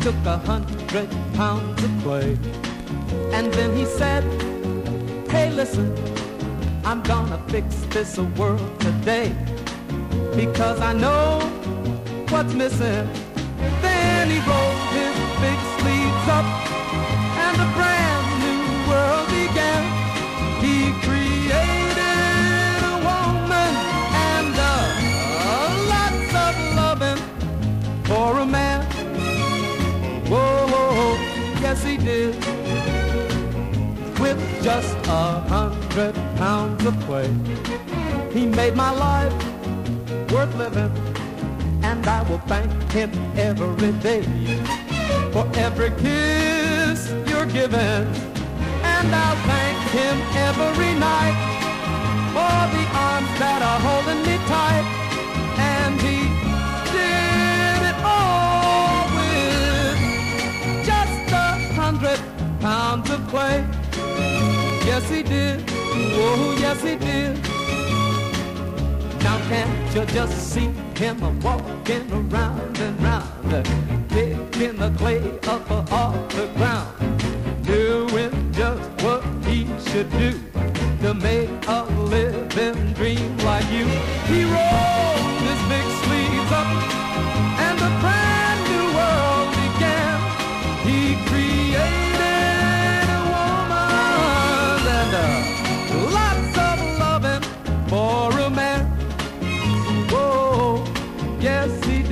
Took a hundred pounds of clay. And then he said, hey listen, I'm gonna fix this world today. Because I know what's missing. Then he rolled his big sleeves up and a brand new world began. He created a woman and uh, lots of loving for a man. Yes he did. With just a hundred pounds of clay, he made my life worth living, and I will thank him every day for every kiss you're giving, and I'll thank him every night Yes, he did. Oh, yes, he did. Now can't you just see him walking around and round, picking the clay up off the ground, doing just what he should do to make a living dream like you. He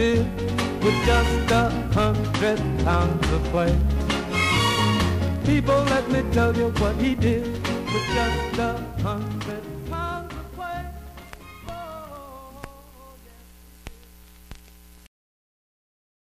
did, with just a hundred pounds of clay. People, let me tell you what he did with just a